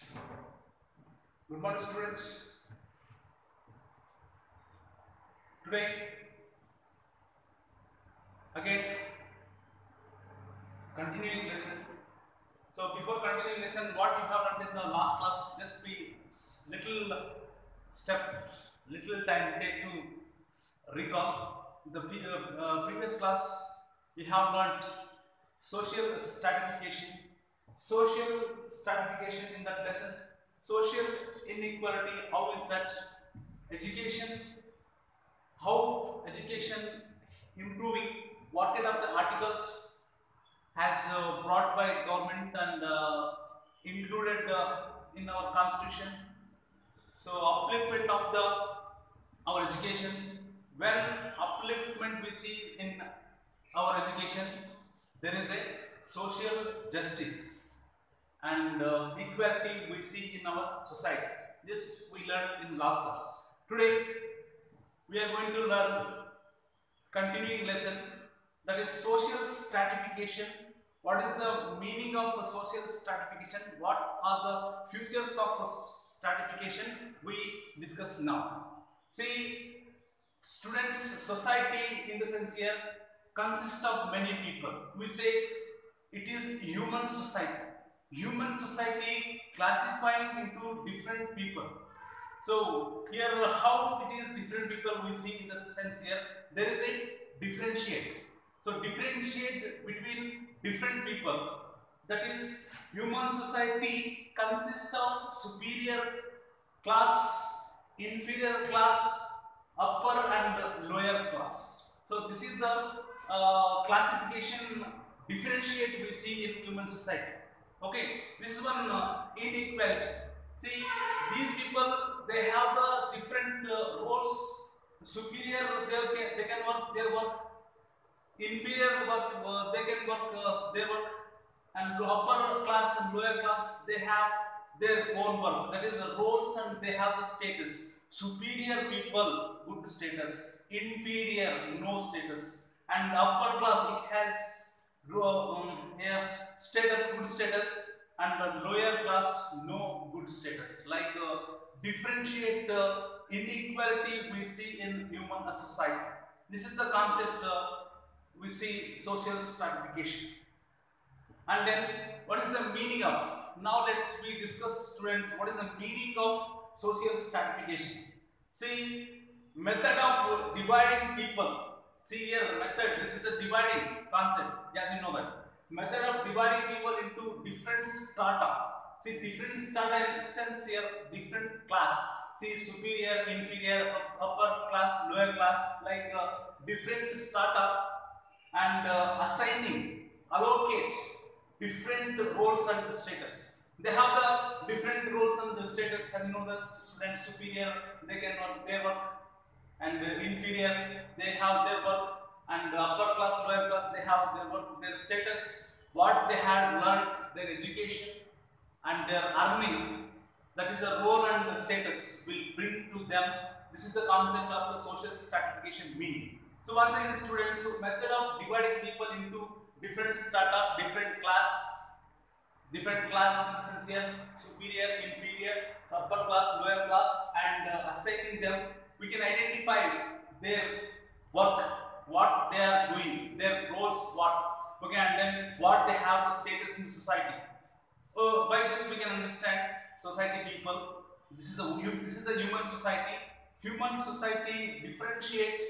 Good morning, students. Today, again, continuing lesson. So, before continuing lesson, what you have learned in the last class, just be little step, little time take to recall. The uh, previous class, we have learned social stratification, social stratification in that lesson, social inequality, how is that education, how education improving, what kind of the articles has uh, brought by government and uh, included uh, in our constitution. So upliftment of the our education. When upliftment we see in our education, there is a social justice and uh, equality we see in our society. This we learned in last class. Today we are going to learn continuing lesson that is social stratification. What is the meaning of social stratification? What are the futures of stratification? We discuss now. See, students, society in the sense here consists of many people. We say it is human society. Human society classifying into different people. So here how it is different people we see in the sense here there is a differentiate. So differentiate between different people that is human society consists of superior class, inferior class, upper and lower class. So this is the uh, classification differentiate we see in human society. Okay, this is one uh, inequality. See, these people they have the different uh, roles. Superior they can, they can work their work. Inferior work uh, they can work uh, their work, and upper class and lower class they have their own work. That is the roles and they have the status. Superior people good status, inferior no status, and upper class it has um, yeah, status good status and the lower class no good status. Like the differentiate uh, inequality we see in human society. This is the concept uh, we see social stratification. And then what is the meaning of now let's we discuss students what is the meaning of social stratification? See method of dividing people. See here method this is the dividing concept. As you know that method of dividing people into different strata. See different strata in sense here different class. See superior inferior upper class lower class like uh, different strata. And uh, assigning allocate different roles and status. They have the different roles and the status. As you know the student superior they can work their work. And the inferior they have their work and upper class lower class they have their work their status what they had learned their education and their earning that is the role and the status will bring to them. This is the concept of the social stratification meaning so once again students so method of dividing people into different strata different class different class in here superior inferior upper class lower class and uh, assigning them we can identify their work what they are doing their roles what okay and then what they have the status in society. So by this we can understand society people. This is hu- this is the human society. Human society differentiate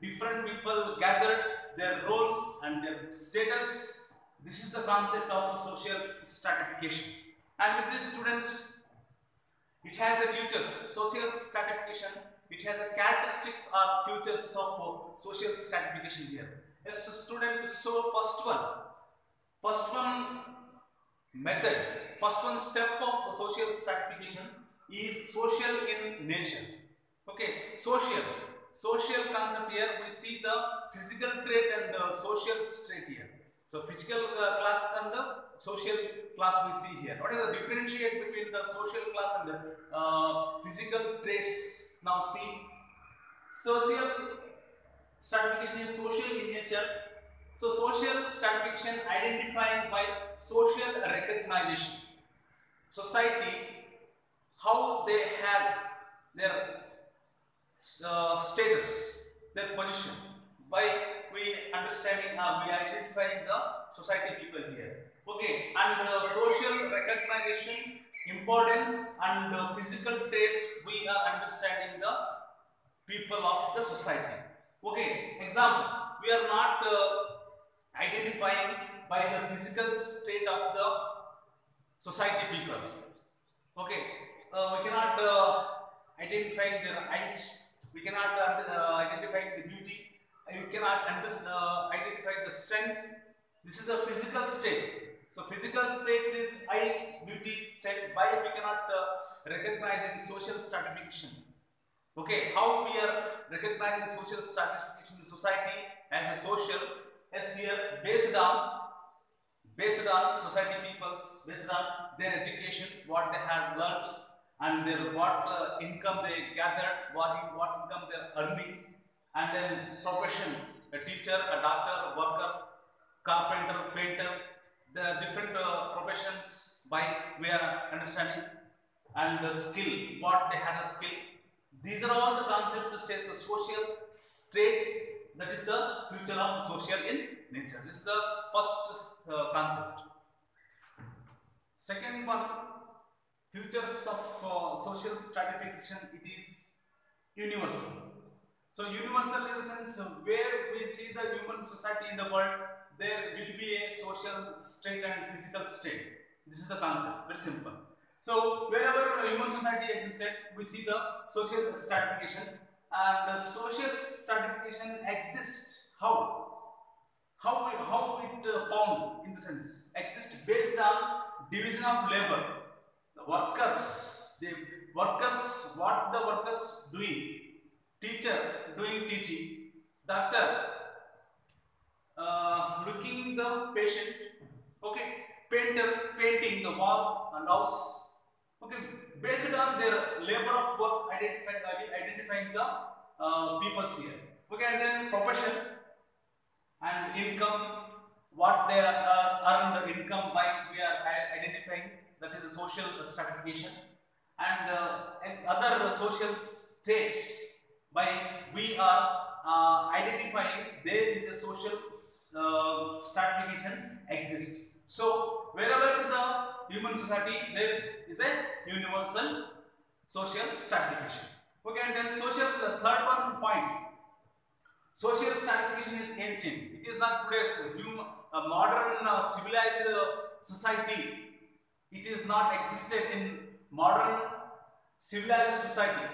different people gather their roles and their status. This is the concept of social stratification. And with this students it has a features social stratification it has a characteristics or features of social stratification here. Yes so student so first one. First one method. First one step of social stratification is social in nature. Okay social. Social concept here we see the physical trait and the social trait here. So physical uh, class and the social class we see here. What is the differentiate between the social class and the uh, physical traits now see social stratification is social in nature so social stratification identified by social recognition. Society how they have their uh, status, their position. By we understanding uh, we are identifying the society people here. Okay, and uh, social recognition, importance, and uh, physical traits we are understanding the people of the society. Okay, example, we are not uh, identifying by the physical state of the society people. Okay, uh, we cannot uh, identify their height, we cannot uh, identify the beauty, you cannot understand, uh, identify the strength. This is a physical state. So physical state is height, beauty, strength. Why we cannot uh, recognize in social stratification? Okay, how we are recognizing social stratification in society as a social as here based on based on society peoples, based on their education, what they have learnt, and their what uh, income they gathered, what what income they are earning, and then profession, a teacher, a doctor, a worker, carpenter, painter, the different uh, professions by we are understanding, and the skill, what they had a skill. These are all the concepts says the social states. That is the future of social in nature. This is the first uh, concept. Second one, futures of uh, social stratification. It is universal. So universal in the sense where we see the human society in the world, there will be a social state and physical state. This is the concept, very simple. So wherever human society existed, we see the social stratification and the social stratification exists. How? How, it- how it uh, in the sense exists based on division of labor. The workers, the workers, what the workers doing, teacher doing teaching, doctor uh, looking the patient, okay, painter painting the wall and house, okay, based on their labor of work, identifying, identifying the uh, peoples here, okay, and then profession and income, what they uh, earn the income by we are identifying that is the social stratification. And uh, and other social states by we are uh, identifying there is a social uh, stratification exists. So wherever the human society there is a universal social stratification. Okay, and then social the third one point Social stratification is ancient. It is not today's human, uh, modern uh, civilized uh, society. It is not existed in modern civilized society.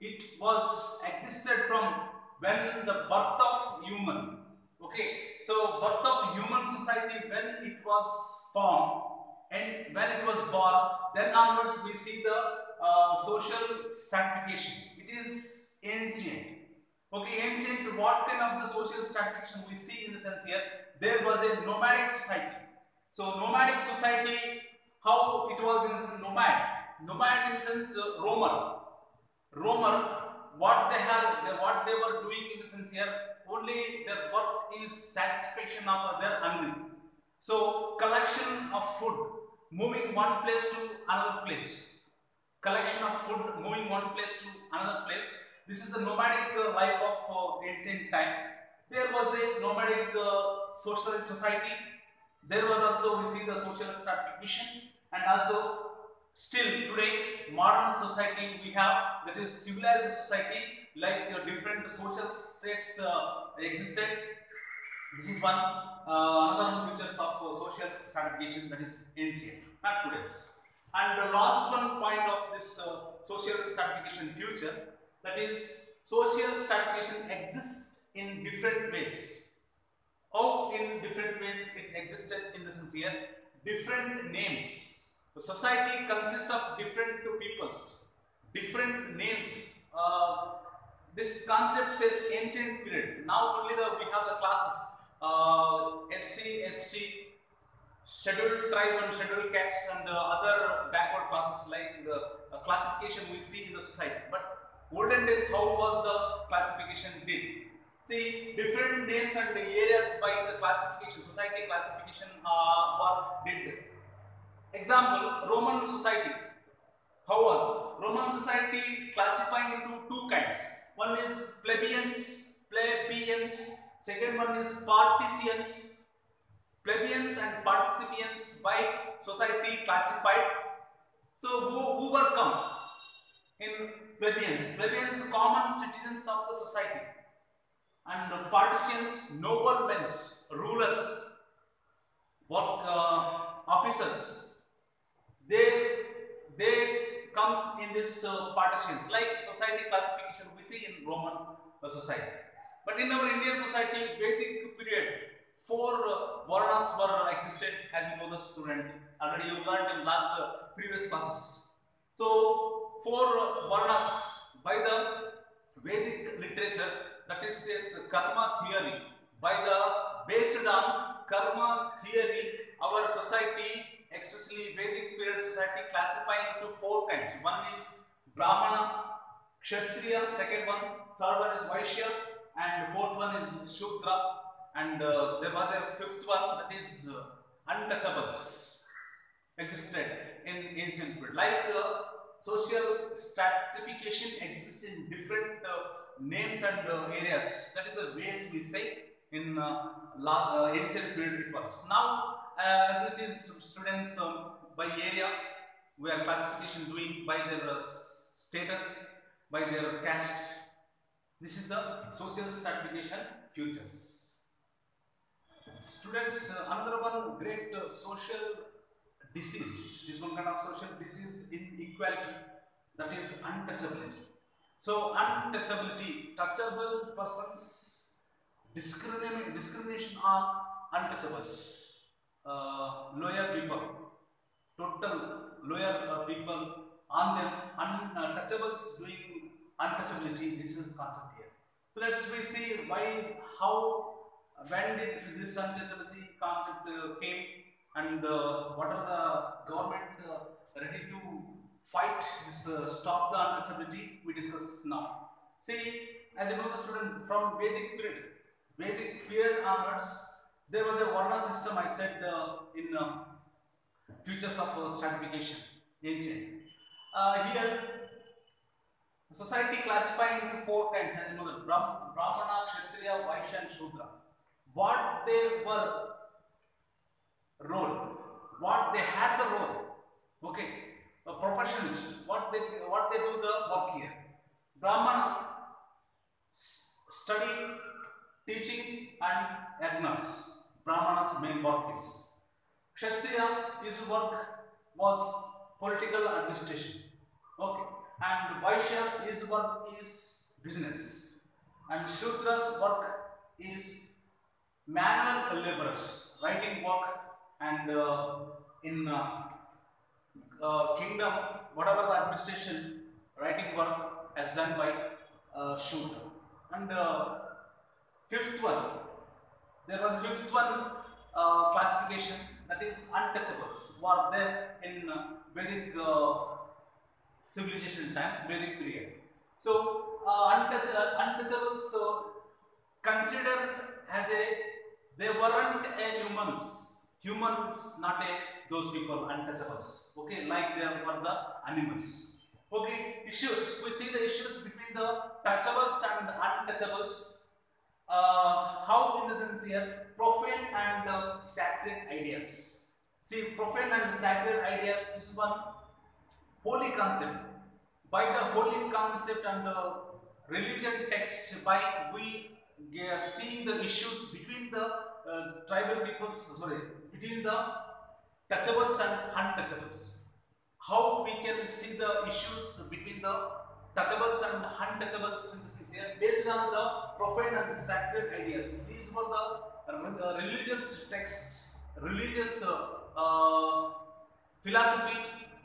It was existed from when the birth of human. Okay, so birth of human society when it was formed and when it was born, then onwards we see the uh, social stratification. It is ancient. Okay, ancient, what kind of the social stratification we see in the sense here? There was a nomadic society. So, nomadic society, how it was in nomad? Nomad in the sense uh, roamer. Roamer, what they have, they, what they were doing in the sense here, only their work is satisfaction of their hungry. So, collection of food, moving one place to another place. Collection of food, moving one place to another place. This is the nomadic uh, life of uh, ancient time. There was a nomadic uh, socialist society. There was also we see the social stratification and also still today modern society we have that is civilized society like uh, different social states uh, existed. This is one uh, another one features of uh, social stratification that is ancient, not today's. And the last one point of this uh, social stratification future that is social stratification exists in different ways. How in different ways it existed in the sense here, different names. The society consists of different peoples, different names. Uh, this concept says ancient period. Now only the we have the classes uh, SC, ST, scheduled tribe and scheduled caste and the other backward classes like the uh, classification we see in the society. But olden days, how was the classification did? See, different names and the areas by the classification, society classification uh, were did. Example, Roman society. How was? Roman society classifying into two kinds. One is plebeians, plebeians. Second one is patricians. Plebeians and patricians by society classified. So who, who were come in plebeians? Plebeians common citizens of the society. And the patricians, noblemen, rulers, work uh, officers. They they comes in this uh, patricians like society classification we see in Roman uh, society. But in our Indian society, Vedic period, four uh, varnas were existed as you know the student. Already you learned in last uh, previous classes. So four uh, varnas by the Vedic literature that is says karma theory by the based on karma theory our society especially Vedic period society classified into four kinds. One is Brahmana, Kshatriya, second one, third one is Vaishya, and fourth one is Shudra, and uh, there was a fifth one that is uh, untouchables existed in ancient period. Like uh, social stratification exists in different uh, names and uh, areas. That is the ways we say in uh, ancient period it was. Now as it is students by area we are classification doing by their uh, status by their caste. This is the social stratification futures. Students uh, another one great uh, social disease. This one kind of social disease inequality that is untouchability. So untouchability touchable persons discrimination discrimination on untouchables uh, lower people, total lower uh, people on them, untouchables doing untouchability. This is the concept here. So let's we see why, how, when did this untouchability concept uh, came, and uh, what are the government uh, ready to fight this, uh, stop the untouchability? We discuss now. See, as you know, the student from Vedic period, Vedic period onwards, there was a Varna system I said uh, in uh, Futures of uh, Stratification, ancient. Uh, here, society classified into four kinds, as you know, the Brahm, Brahmana, Kshatriya, Vaishya, and Shudra. What they were role, what they had the role, okay, a professionalist, what they what they do the work here. Brahmana, study, teaching, and yagnas. Brahmana's main work is. Kshatriya, his work was political administration. Okay. And Vaishya, his work is business. And Shudra's work is manual laborers, writing work and uh, in uh, uh, kingdom, whatever the administration, writing work as done by uh, Shudra. And uh, fifth one, there was a fifth one uh, classification that is untouchables were there in uh, Vedic uh, civilization time, Vedic period. So uh, untouch, untouchables uh, considered as a they weren't a humans, humans not a those people untouchables. Okay, like they were the animals. Okay, issues we see the issues between the touchables and the untouchables uh, how in the sense here profane and uh, sacred ideas. See, profane and sacred ideas, this one holy concept. By the holy concept and the religion text, by we uh, seeing the issues between the uh, tribal peoples, sorry, between the touchables and untouchables. How we can see the issues between the touchables and untouchables here based on the profane and sacred ideas. These were the uh, religious texts, religious uh, uh, philosophy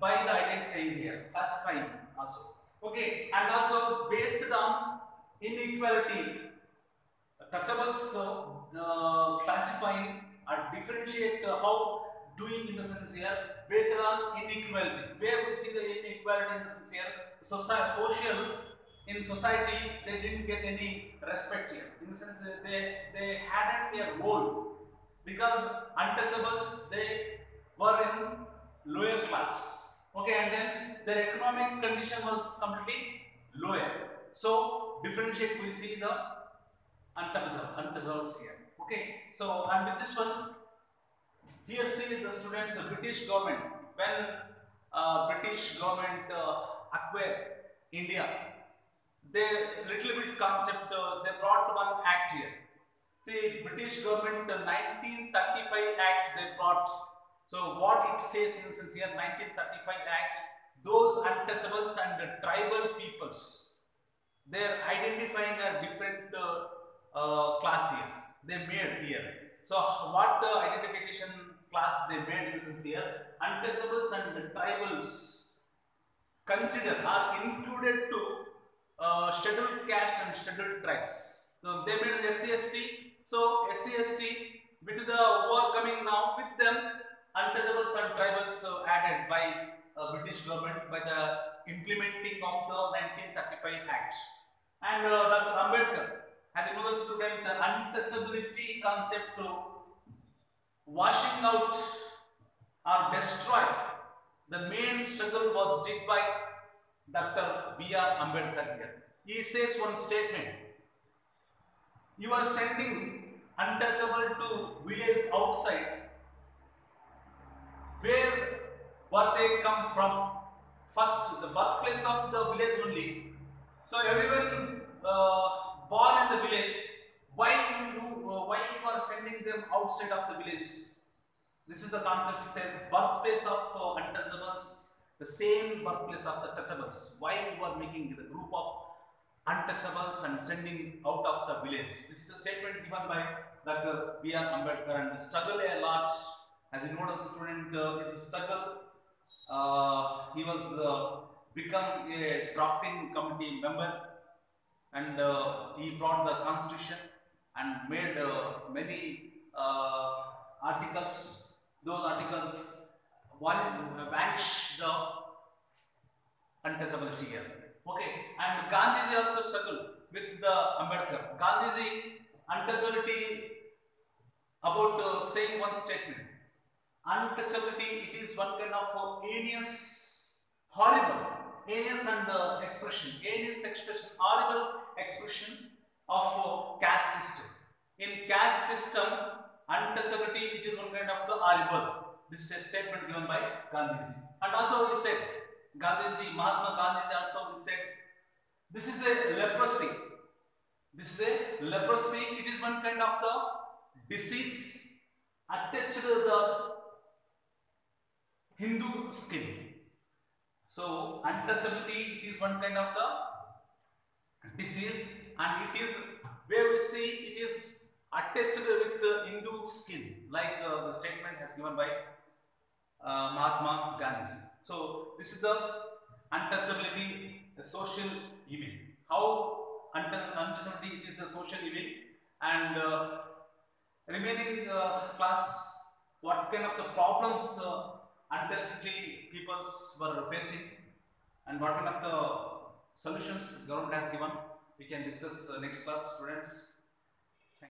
by the identifying here, classifying also. Okay, and also based on inequality, touchables uh, classifying or differentiate uh, how doing in the sense here based on inequality. Where we see the inequality in the sense here, society, social in society they didn't get any respect here. In the sense that they they hadn't their role because untouchables they were in lower class. Okay, and then their economic condition was completely lower. So differentiate we see the untouchable, untouchables here. Okay, so and with this one, here see the students, the British government, when uh, British government uh, acquired India, they little bit concept, uh, they brought one act here. See, British government uh, 1935 act they brought. So what it says in since here 1935 act, those untouchables and tribal peoples, they're identifying a different uh, uh, class here. They made here. So what uh, identification class they made in since here? Untouchables and tribals consider are included to uh, scheduled caste and scheduled tribes. So they made SCST. So SCST with the war coming now with them untouchables and tribals uh, added by uh, British government by the implementing of the 1935 Act. And uh, Dr. Ambedkar, as a university student, uh, untouchability concept to washing out or destroy the main struggle was did by Dr. B.R. Ambedkar here. He says one statement. You are sending untouchable to village outside. Where were they come from? First, the birthplace of the village only. So everyone uh, born in the village, why you, you uh, why you are sending them outside of the village? This is the concept says birthplace of uh, untouchables, the same birthplace of the touchables. Why you are making the group of untouchables and sending out of the village? This is the statement given by Dr. B. R. Ambedkar and the struggle a lot. As you know, a student, uh, his struggle, uh, he was uh, become a drafting committee member and uh, he brought the constitution and made uh, many uh, articles. Those articles one vanish the untouchability here. Okay, and Gandhiji also struggled with the Ambedkar. Gandhiji untouchability about uh, saying one statement. Untouchability, it is one kind of uh, heinous, horrible, heinous and uh, expression, heinous expression, horrible expression of uh, caste system. In caste system, untouchability, it is one kind of the horrible. This is a statement given by Gandhiji. And also he said, Gandhiji, Mahatma Gandhiji also he said, this is a leprosy. This is a leprosy. It is one kind of the disease attached to the Hindu skin. So untouchability, it is one kind of the disease and it is where we see it is attached with the Hindu skin like uh, the statement has given by uh, Mahatma Gandhi. So this is the untouchability, the social evil. How untouchability it is the social evil and uh, remaining uh, class what kind of the problems uh, untouchability peoples were facing and what kind of the solutions government has given we can discuss uh, next class students